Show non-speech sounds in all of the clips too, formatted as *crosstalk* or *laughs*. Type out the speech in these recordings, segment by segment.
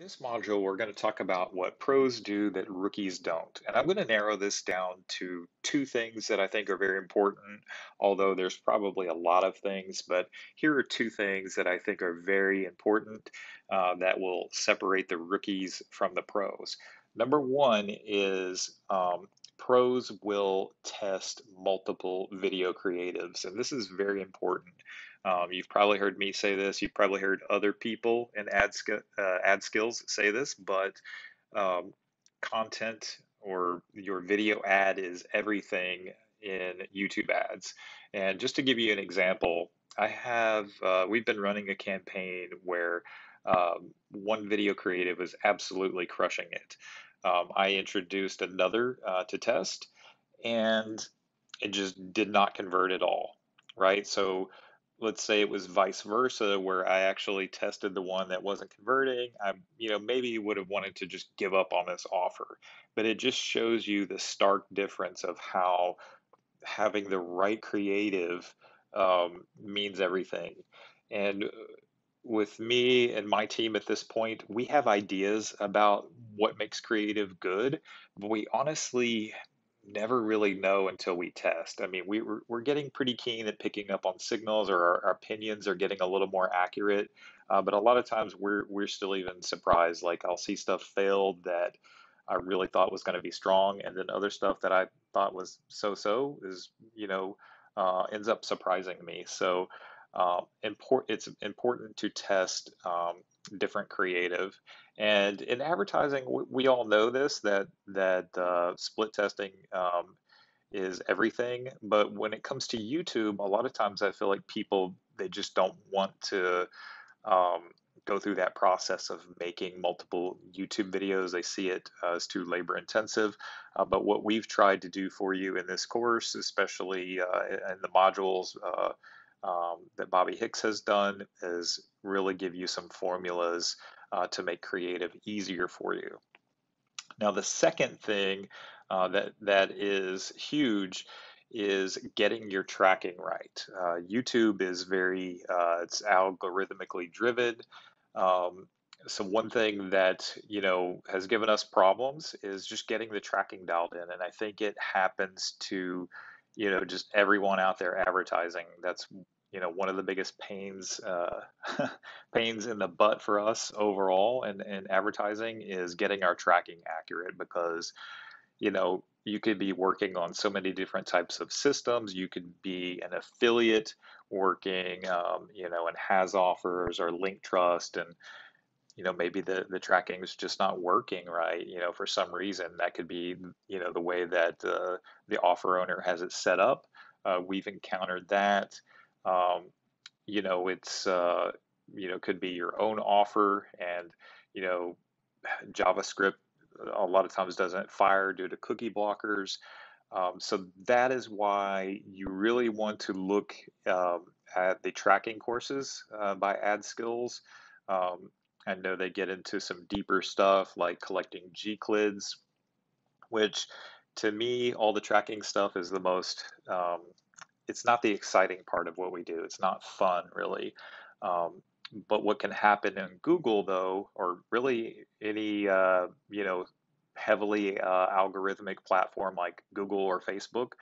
This module, we're going to talk about what pros do that rookies don't. And I'm going to narrow this down to two things that I think are very important, although there's probably a lot of things, but here are two things that I think are very important uh, that will separate the rookies from the pros. Number one is um, pros will test multiple video creatives, and this is very important. Um, you've probably heard me say this. You've probably heard other people in ad, uh, AdSkills say this, but um, content or your video ad is everything in YouTube ads. And just to give you an example, I have, uh, we've been running a campaign where um, one video creative was absolutely crushing it. Um, I introduced another uh, to test and it just did not convert at all, right? So let's say it was vice versa where I actually tested the one that wasn't converting, I you know maybe would have wanted to just give up on this offer. But it just shows you the stark difference of how having the right creative um, means everything. And uh, with me and my team at this point, we have ideas about what makes creative good, but we honestly never really know until we test. I mean, we, we're, we're getting pretty keen at picking up on signals or our, our opinions are getting a little more accurate. Uh, but a lot of times we're, we're still even surprised. Like I'll see stuff failed that I really thought was going to be strong. And then other stuff that I thought was so-so is, you know, uh, ends up surprising me. So um, import, it's important to test um, different creative. And in advertising, we, we all know this that that uh, split testing um, is everything. But when it comes to YouTube, a lot of times I feel like people they just don't want to um, go through that process of making multiple YouTube videos. They see it as too labor intensive. Uh, but what we've tried to do for you in this course, especially uh, in the modules uh, um, that Bobby Hicks has done is really give you some formulas uh, to make creative easier for you. Now, the second thing uh, that that is huge is getting your tracking right. Uh, YouTube is very uh, it's algorithmically driven. Um, so one thing that you know has given us problems is just getting the tracking dialed in, and I think it happens to you know just everyone out there advertising that's you know one of the biggest pains uh, *laughs* pains in the butt for us overall and in, in advertising is getting our tracking accurate because you know you could be working on so many different types of systems. You could be an affiliate working um, you know and HasOffers or Linktrust and you know maybe the the tracking is just not working right you know for some reason. That could be you know the way that uh, the offer owner has it set up. Uh, we've encountered that um, you know it's uh, you know could be your own offer and you know javascript a lot of times doesn't fire due to cookie blockers. Um, so that is why you really want to look um, at the tracking courses uh, by AdSkills um, I know they get into some deeper stuff like collecting Gclids, which to me, all the tracking stuff is the most, um, it's not the exciting part of what we do. It's not fun, really. Um, but what can happen in Google, though, or really any, uh, you know, heavily uh, algorithmic platform like Google or Facebook,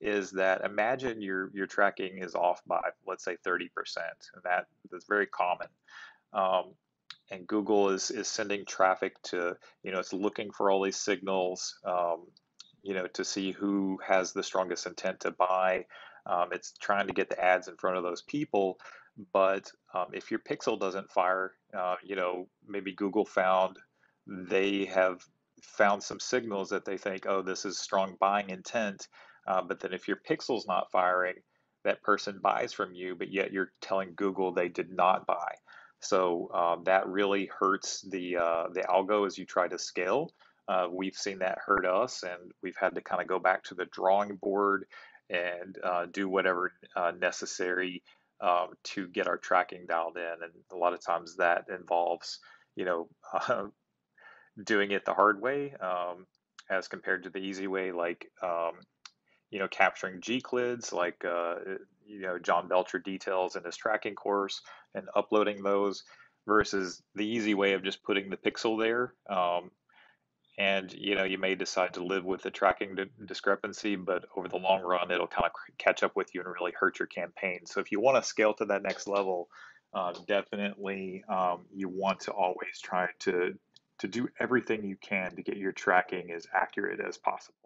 is that imagine your your tracking is off by let's say 30%, and that that is very common. Um, and Google is is sending traffic to you know it's looking for all these signals um, you know to see who has the strongest intent to buy. Um, it's trying to get the ads in front of those people, but um, if your pixel doesn't fire, uh, you know maybe Google found they have found some signals that they think oh this is strong buying intent, uh, but then if your pixel's not firing, that person buys from you, but yet you're telling Google they did not buy. So um, that really hurts the uh, the algo as you try to scale. Uh, we've seen that hurt us, and we've had to kind of go back to the drawing board and uh, do whatever uh, necessary um, to get our tracking dialed in. And a lot of times that involves, you know, *laughs* doing it the hard way um, as compared to the easy way, like um, you know, capturing Gclids, like uh, you know John Belcher details in his tracking course, and uploading those. versus the easy way of just putting the pixel there. And you know you may decide to live with the tracking di- discrepancy but over the long run it'll kind of catch up with you and really hurt your campaign. So if you want to scale to that next level uh, definitely um, you want to always try to to do everything you can to get your tracking as accurate as possible